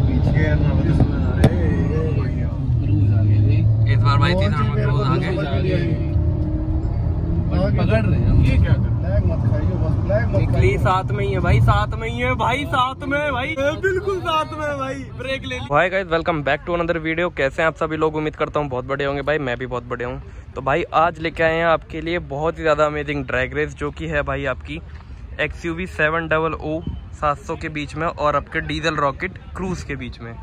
पीछे इस बार भाई तीन राउंड में क्रूज आ पकड़ रहे हैं ये क्या कर फ्लैग मत खाइए बस फ्लैग मत निकली साथ में ही है भाई साथ में ही है भाई साथ में भाई। बिल्कुल साथ में भाई। ब्रेक ले भाई guys welcome back to another video कैसे हैं आप सभी लोग? उम्मीद करता हूँ बहुत बड़े होंगे भाई मैं भी बहुत बड़े हूँ। तो भाई आज लेके आए हैं आपके लिए बहुत ही ज़्यादा अमेजिंग ड्रैग रेस जो कि है भाई आपकी X U V seven double O सात सौ के बीच में और आपके डीजल रॉकेट क्रूज के बीच में।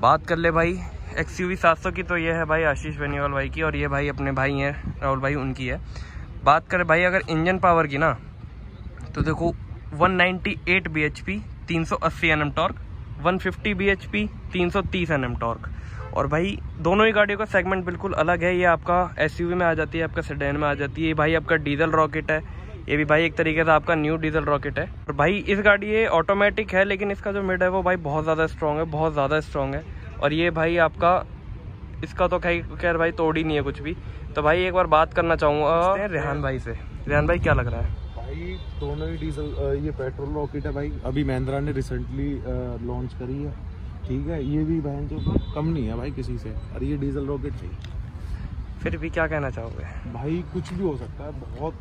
बात कर ले भाई एक्स यू की तो ये है भाई आशीष बेनीवाल भाई की और ये भाई अपने भाई हैं, राहुल भाई उनकी है। बात करें भाई अगर इंजन पावर की ना तो देखो 198 bhp 380 nm torque 150 bhp 330 nm torque और भाई दोनों ही गाड़ियों का सेगमेंट बिल्कुल अलग है। ये आपका एसयूवी में आ जाती है, आपका सेडान में आ जाती है। ये भाई आपका डीजल रॉकेट है। ये भी भाई एक तरीके से आपका न्यू डीजल रॉकेट है। और भाई इस गाड़ी ये ऑटोमेटिक है लेकिन इसका जो मिड है वो भाई बहुत ज़्यादा स्ट्रॉन्ग है बहुत ज़्यादा स्ट्रॉन्ग है। और ये भाई आपका इसका तो खैर खैर भाई तोड़ ही नहीं है कुछ भी। तो भाई एक बार बात करना चाहूँगा। रेहान भाई से। रेहान भाई क्या लग रहा है? भाई दोनों ही डीजल ये पेट्रोल रॉकेट है भाई। अभी महिंद्रा ने रिसेंटली लॉन्च करी है। ठीक है ये भी बहन जो कम नहीं है भाई किसी से। और ये डीजल रॉकेट चाहिए फिर भी क्या कहना चाहोगे? भाई कुछ भी हो सकता है बहुत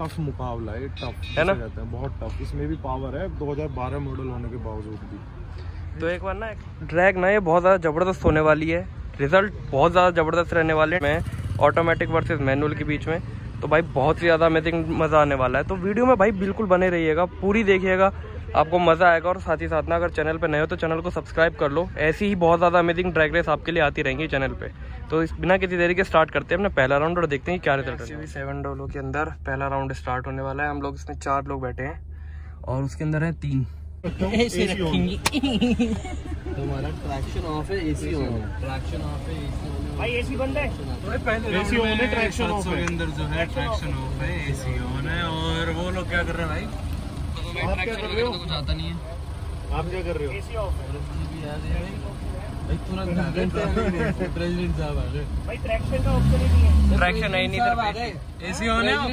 टफ मुकाबला है टफ है ना? कहते हैं बहुत टफ। इसमें भी पावर है 2012 मॉडल होने के बावजूद भी। तो एक बार ना ड्रैग ना ये बहुत ज़्यादा ज़बरदस्त होने वाली है। रिज़ल्ट बहुत ज़्यादा ज़बरदस्त रहने वाले हैं ऑटोमेटिक वर्सेज मैनुअल के बीच में। तो भाई बहुत ही ज़्यादा अमेजिंग मज़ा आने वाला है। तो वीडियो में भाई बिल्कुल बने रहिएगा पूरी देखिएगा आपको मज़ा आएगा। और साथ ही साथ ना अगर चैनल पे नए हो तो चैनल को सब्सक्राइब कर लो। ऐसी ही बहुत ज़्यादा अमेजिंग ड्रैग रेस आपके लिए आती रहेंगी चैनल पे। तो इस बिना किसी देरी के स्टार्ट करते हैं अपना पहला राउंड और देखते हैं क्या रिज़ल्ट है। सेवन डोलो के अंदर पहला राउंड स्टार्ट होने वाला है। हम लोग इसमें चार लोग बैठे हैं और उसके अंदर है तीन। ट्रैक्शन ऑफ़ है एसी ऑन ट्रैक्शन ऑफ़ है एसी ऑन भाई एसी बंद है। एसी ऑन है। ट्रैक्शन ऑफ़ है अंदर जो है ट्रैक्शन ऑफ़ है एसी ऑन है। और वो लोग क्या कर रहे हैं भाई? आप क्या कर रहे हो? कुछ आता नहीं है। आप क्या कर रहे हो? एसी ऑफ़ है। भाई तुरंत आ गए प्रेसिडेंट साहब आ गए भाई ट्रैक्शन का ऑप्शन ही नहीं है। ट्रैक्शन है एसी ऑन है ओके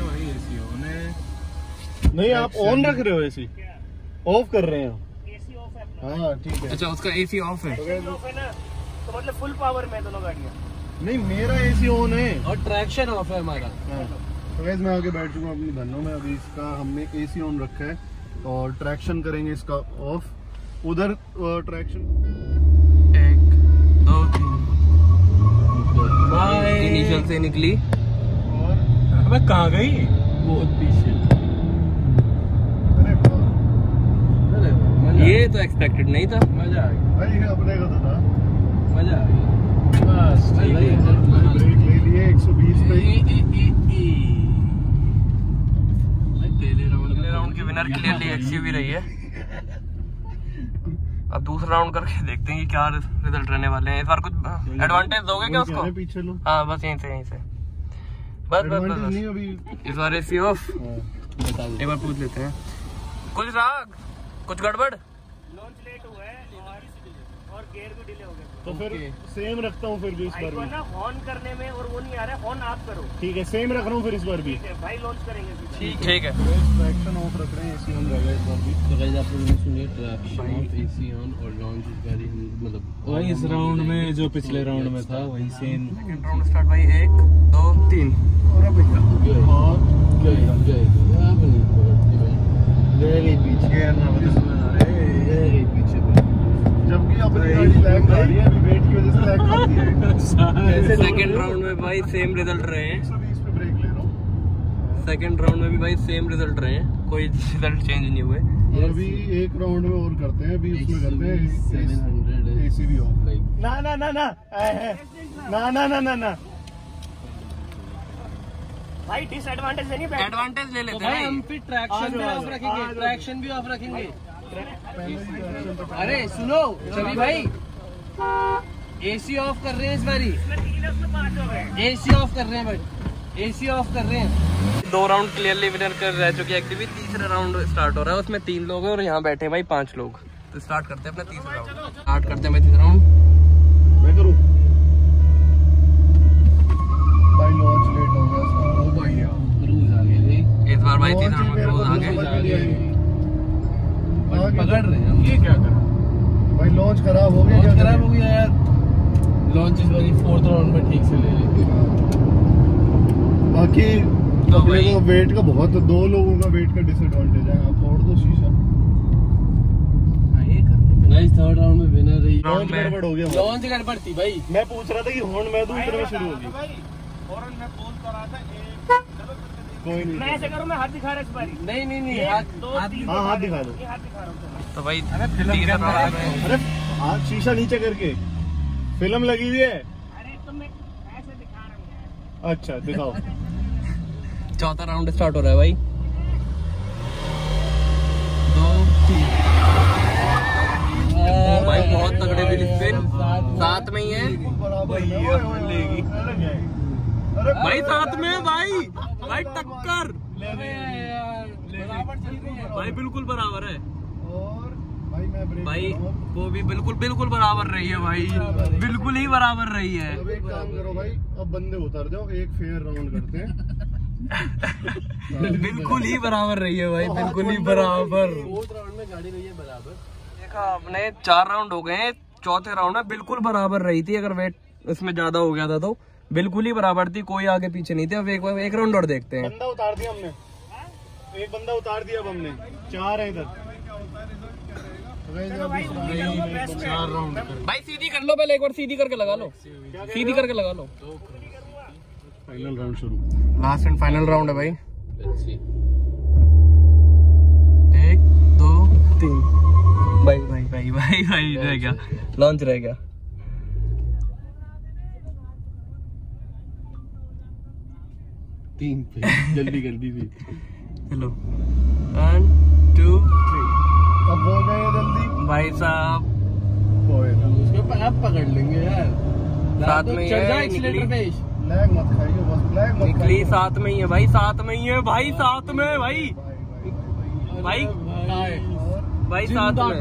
भाई एसी ऑन है। आप ऑन रख रहे हो एसी ऑफ़ कर रहे हो। एसी ऑफ़ है हाँ ठीक है। अच्छा उसका एसी ऑफ़ है। ऑफ़ है ना तो मतलब फुल पावर में दोनों गाड़ियाँ। नहीं मेरा एसी ऑन है। और ट्रैक्शन ऑफ़ है हमारा। हाँ। तो वैसे मैं आगे बैठ चुका हूँ अपनी धनों में। अभी इसका हमने एसी ऑन रखा है और ट्रैक्शन करेंगे इसका ऑफ़ उधर ट्रैक्शन एक दो तीन। इनिशियल से निकली। और अबे कहाँ गई? वो पीछे। ये तो एक्सपेक्टेड नहीं था। मज़ा आ गया भाई ये अपने का तो था। मज़ा आ गया बस ब्रेक ले लिए 120 पे। ही राउंड की विनर क्लियरली एक्सयूवी रही है। अब दूसरा राउंड करके देखते हैं कि क्या रिज़ल्ट रहने वाले हैं। इस बार कुछ एडवांटेज दोगे क्या उसको? पीछे लो। हाँ बस यहीं से यहीं से। बस बस बस अभी। इस बार एसी ऑफ़ हाँ। बता एक बार पूछ लेते हैं। कुछ राग? कुछ गड़बड़? लॉन्च लेट हुआ है और गियर भी डिले हो गया तो फिर सेम रखता हूँ फिर भी इस बार भी। ना हॉर्न करने में और वो नहीं आ रहा है हॉर्न आप करो। ठीक है सेम रख रहा हूँ फिर इस बार भी। भाई लॉन्च करेंगे ठीक ठीक है। ट्रैक्शन ऑफ़ रख रहे हैं एसी ऑन रहेगा इस बार भी। तो गाइस आप लोगों ने सुनिए ट्रैक्शन ऑफ़ एसी ऑन और लॉन्च इज़ वेरी मतलब वही इस राउंड में जो पिछले राउंड में था वही सेम सेकंड राउंड स्टार्ट भाई एक दो तीन। और भैया गए और गए गए। आप नहीं पकड़ती भाई ले गई पीछे अरे पीछे जबकि अपनी गाड़ी लैग कर रही है अभी वेट की वजह से लैग कर रही है। सेकंड राउंड में भाई सेम रिज़ल्ट रहे हैं। 120 पे ब्रेक ले रहा हूँ। सेकंड राउंड में भी भाई सेम रिज़ल्ट रहे हैं। कोई रिज़ल्ट चेंज नहीं हुए। और अभी एक राउंड में और करते हैं अभी उसमें करते हैं 700 ऑफ़ लाइक ना ना ना ना ना ना ना ना ना। भाई डिसएडवांटेज नहीं एडवांटेज ले लेते हैं हम फिर ट्रैक्शन भी ऑफ़ रखेंगे ट्रैक्शन भी ऑफ़ रखेंगे। अरे सुनो सभी भाई। एसी ऑफ़ कर रहे हैं इस बारी। एसी ऑफ़ कर रहे हैं भाई। एसी ऑफ़ कर रहे हैं। दो राउंड क्लियरली विनर कर रह चुके हैं एक्टिविटी तीसरा राउंड स्टार्ट हो रहा है। उसमें तीन लोग हैं और यहाँ बैठे हैं भाई पाँच लोग। तो स्टार्ट करते हैं अपना तीसरा राउंड स्टार्ट करते हैं भाई तीसरा राउंड बाकी तो अपने को वेट का बहुत दो लोगों का वेट का डिसएडवांटेज है आप फोड़ दो शीशा। गाइस थर्ड राउंड में विनर रही। लॉन्च गड़बड़ हो गया लॉन्च गड़बड़ थी भाई। मैं पूछ रहा था कि हॉर्न मैं दूँ इतने में शुरू होगी। कोई नहीं। मैं ऐसे करूँ मैं हाथ दिखा रहा इस बारी। नहीं नहीं नहीं हाथ हाँ हाथ दिखा दो। हाथ दिखा रहा हूँ तो भाई फ़िल्म अरे हाथ शीशा नीचे करके। फ़िल्म लगी हुई है? अरे तो मैं ऐसे दिखा रहा हूँ अच्छा दिखाओ। चौथा राउंड स्टार्ट हो रहा है भाई। दो तीन। भाई बहुत तगड़े व्हील स्पिन साथ में। ही है। भाई साथ में भाई। भाई टक्कर। बराबर चल रही है। भाई बिल्कुल बराबर है। और भाई। वो भी बिल्कुल बिल्कुल बराबर रही है भाई। बिल्कुल ही बराबर रही है। अब एक काम करो भाई अब बंदे उतर जाओ एक फेयर राउंड करते हैं। बिल्कुल ही बराबर रही है भाई बिल्कुल ही बराबर। फोर्थ राउंड में गाड़ी रही है बराबर। देखा आपने चार राउंड हो गए हैं चौथे राउंड में बिल्कुल बराबर रही थी अगर वेट इसमें ज़्यादा हो गया था तो। बिल्कुल ही बराबर थी कोई आगे पीछे नहीं थे अब एक एक राउंड और देखते हैं। बंदा उतार दिया हमने। एक बंदा उतार दिया अब हमने। चार है इधर। चार राउंड भाई सीधी कर लो पहले एक बार सीधी करके लगा लो। सीधी करके लगा लो। फाइनल राउंड शुरू। लास्ट एंड फाइनल राउंड है भाई। एक दो तीन। भाई भाई भाई भाई भाई रह गया। लॉन्च रह गया। तीन पे जल्दी कर दी चलो। वन टू थ्री अब हो गए जल्दी। भाई साहब। कोई ना उसको पकड़ लेंगे यार। साथ तो में चल है, जा एक्सीलेटर पे। मत खाइए बस मत निकली साथ में ही है भाई साथ में ही है भाई साथ में भाई। भाई भाई साथ में।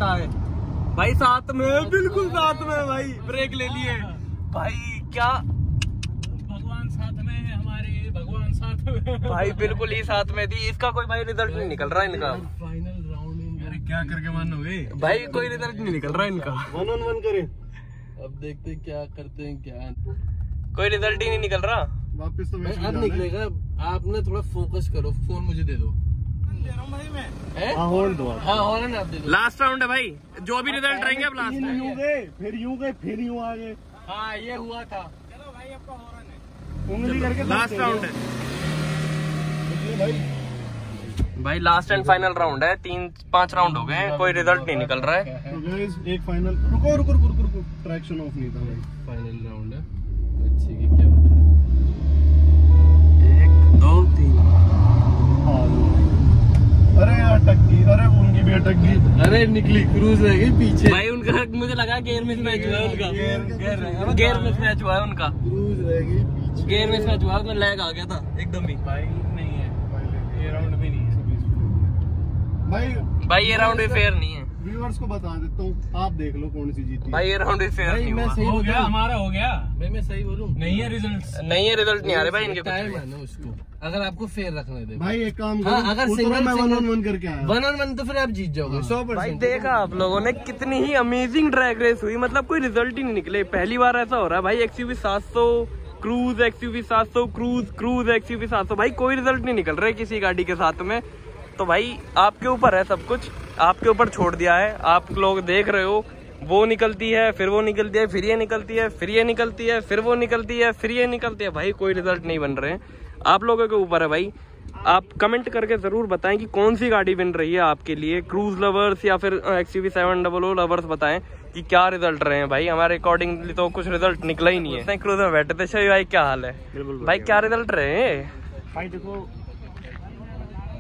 भाई साथ में बिल्कुल साथ में भाई। ब्रेक ले लिए। भाई क्या? भगवान साथ में है हमारे भगवान साथ में भाई बिल्कुल ही साथ में थी। इसका कोई भाई रिज़ल्ट नहीं निकल रहा इनका। फाइनल राउंड अरे क्या करके मानोगे भाई कोई रिज़ल्ट नहीं निकल रहा इनका। वन ऑन वन करें। अब देखते हैं क्या करते हैं क्या कोई रिज़ल्ट ही नहीं निकल रहा। वापस तो भाई, ही अब है। निकलेगा। आपने थोड़ा फोकस करो फ़ोन मुझे दे दो। हैं? हाँ होल्ड दो आप। हाँ और ना आप दे दो। लास्ट राउंड है भाई। जो भी रिज़ल्ट रहेंगे अब लास्ट तीन यूँ गए फिर यूँ गए फिर यूँ आ गए। हाँ ये हुआ था। उंगली करके लास्ट राउंड है। भाई। भाई लास्ट एंड फाइनल राउंड है। तीन पाँच राउंड हो गए हैं। कोई रिज़ल्ट नहीं निकल रहा है। तो एक फाइनल रुको रुको रुको रुको ट्रैक्शन ऑफ़ नहीं था भाई। फाइनल राउंड है। की क्या बात है एक दो तीन। अरे यार अटक अरे उनकी भी अटक गई अरे निकली क्रूज रह गई पीछे। भाई उनका मुझे लगा गेयर मिस मैच हुआ है उनका। गेयर मिस मैच हुआ है उनका। क्रूज रह गई पीछे। गेयर मिस मैच हुआ उसमें लैग आ गया था एकदम ही। बाइक नहीं है। ये राउंड भी नहीं है। भाई भाई ये राउंड भी फेयर नहीं है। व्यूअर्स को बता देता हूँ आप देख लो कौन सी जीती भाई ये राउंड फेयर नहीं मैं सही हो गया हमारा हो गया। भाई मैं सही बोलूँ। नहीं है रिज़ल्ट नहीं है रिज़ल्ट नहीं आ रहे भाई इनके टाइम है ना उसको। अगर आपको फेयर रखने दे भाई एक काम हाँ, अगर तो मैं वन ऑन वन करके आया वन ऑन वन तो फिर आप जीत जाओगे। सौ भाई परसेंट देखा आप लोगों ने कितनी ही अमेजिंग ड्रैग रेस हुई। मतलब कोई रिज़ल्ट ही नहीं निकले। पहली बार ऐसा हो रहा है भाई XUV 700 Cruze XUV 700 Cruze Cruze XUV 700 भाई कोई रिज़ल्ट नहीं निकल रहा है किसी गाड़ी के साथ में। तो भाई आपके ऊपर है सब कुछ। आपके ऊपर छोड़ दिया है। आप लोग देख रहे हो वो निकलती है फिर वो निकलती है फिर ये निकलती है फिर ये निकलती है फिर वो निकलती है फिर ये निकलती है। भाई कोई रिज़ल्ट नहीं बन रहे हैं। आप लोगों के ऊपर है भाई। आप कमेंट करके ज़रूर बताएँ कि कौन सी गाड़ी बन रही है आपके लिए। क्रूज लवर्स या फिर X U V seven double O lovers बताएँ कि क्या रिज़ल्ट रहे हैं। भाई हमारे अकॉर्डिंगली तो कुछ रिज़ल्ट निकला ही नहीं है। क्रूज में बैठे थे शवि भाई क्या हाल है? भाई क्या रिज़ल्ट रहे हैं? भाई देखो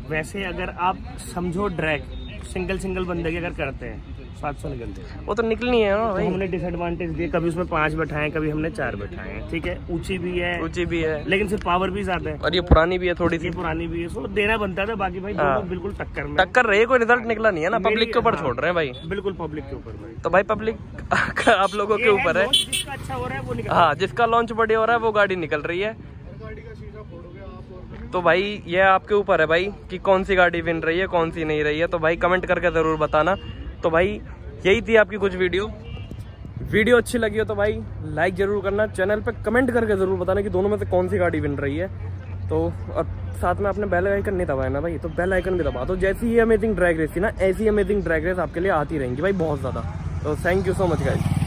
वैसे अगर आप समझो ड्रैग सिंगल सिंगल बंदे की अगर करते हैं सात सौ निकलते हैं। वो तो निकलनी है ना तो भाई हमने डिसएडवांटेज दिए कभी उसमें पाँच बैठाए कभी हमने चार बैठाए हैं ठीक है? ऊँची भी है ऊँची भी है। लेकिन सिर्फ़ पावर भी ज़्यादा है। और ये पुरानी भी है थोड़ी सी। पुरानी भी है सो देना बनता था बाकी भाई हाँ। दोनों बिल्कुल टक्कर में। टक्कर रही है कोई रिज़ल्ट निकला नहीं है ना पब्लिक के ऊपर हाँ। छोड़ रहे हैं भाई। बिल्कुल पब्लिक के ऊपर भाई। तो भाई पब्लिक आप लोगों के ऊपर है। अच्छा हो रहा है वो निकल हाँ जिसका लॉन्च बढ़िया हो रहा है वो गाड़ी निकल रही है गाड़ी का शीशा फोड़ोगे आप और मैं तो भाई, ये आपके ऊपर है भाई, कि कौन सी गाड़ी विन रही है, कौन सी नहीं रही है। तो भाई कमेंट करके ज़रूर बताना। तो भाई, यही थी आपकी कुछ वीडियो वीडियो अच्छी लगी हो तो भाई लाइक ज़रूर करना। चैनल पे कमेंट करके ज़रूर बताना कि दोनों में से कौन सी गाड़ी विन रही है। तो और साथ में आपने बेल आइकन नहीं दबाया ना भाई तो बेल आइकन भी दबा तो जैसी ही अमेजिंग ड्रैग रेस थी ना, ऐसी अमेजिंग ड्रैग रेस आपके लिए आती रहेंगी भाई बहुत ज़्यादा। तो thank you so much guys